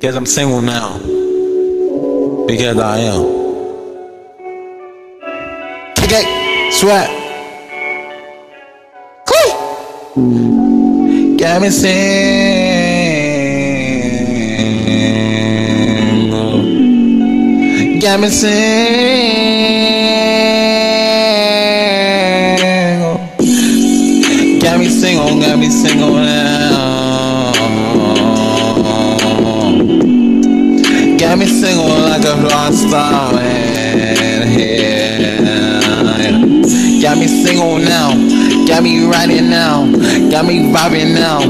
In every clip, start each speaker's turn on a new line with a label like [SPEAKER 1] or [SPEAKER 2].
[SPEAKER 1] Guess I'm single now. Because I am. Okay, sweat. Cool. Got me single. Got me single. Rock star, Got me single now. Got me riding now. Got me vibing now.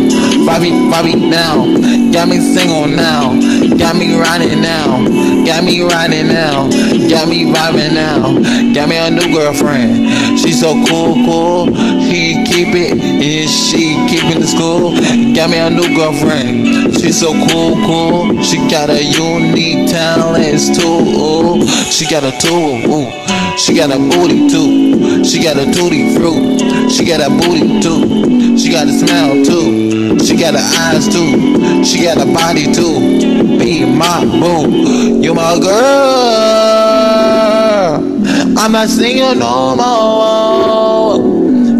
[SPEAKER 1] Vibing, vibing now. Got me single now. Got me riding now. Got me riding now. Got me vibing now. Got me a new girlfriend. She so cool, cool. She keep it. Yeah, she keeping the school. Got me a new girlfriend. She so cool, cool. She got a unique talents too. She got a tool. Ooh. She got a booty too. She got a tutti fruit. She got a booty too. She got a smell too. She got her eyes too. She got a body too. Be my boo. You my girl. I'm not single no more.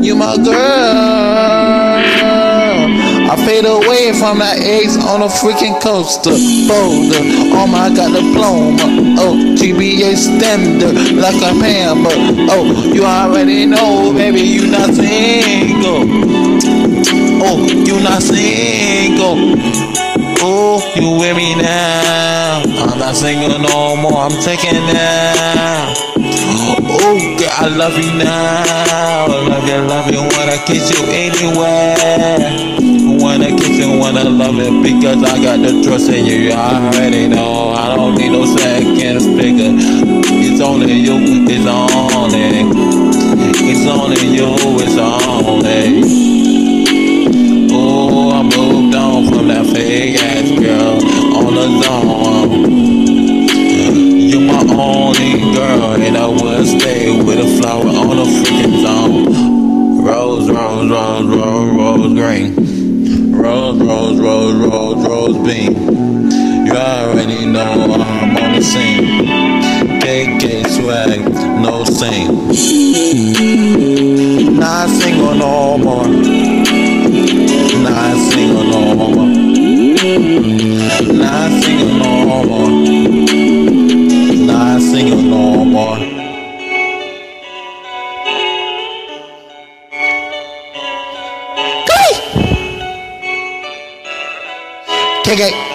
[SPEAKER 1] You my girl. I away from that eggs on a freaking coaster. Boulder, oh my god, diploma. Oh, GBA standard, like a pamper. Oh, you already know, baby, you not single. Oh, you not single. Oh, you with me now. I'm not single no more, I'm taking now. Oh, girl, I love you now. I love you, love you, wanna kiss you anywhere. It because I got the trust in you. You already know. I don't need no second figure. It's only you, it's only. It's only you, it's only. Oh, I moved on from that fake ass girl on the zone. You're my only girl, and I will stay with a flower on a freaking zone. Rose, rose, rose, rose, rose green. Rose, rose, rose, rose, rose bean. You already know I'm on the scene. Kae Kae swag, no sing. Not single no more. Kae Kae.